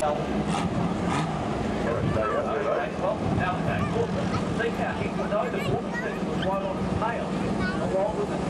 shoulder. Okay, well, out of that quarter. See how he could know the water was right on his tail, along with the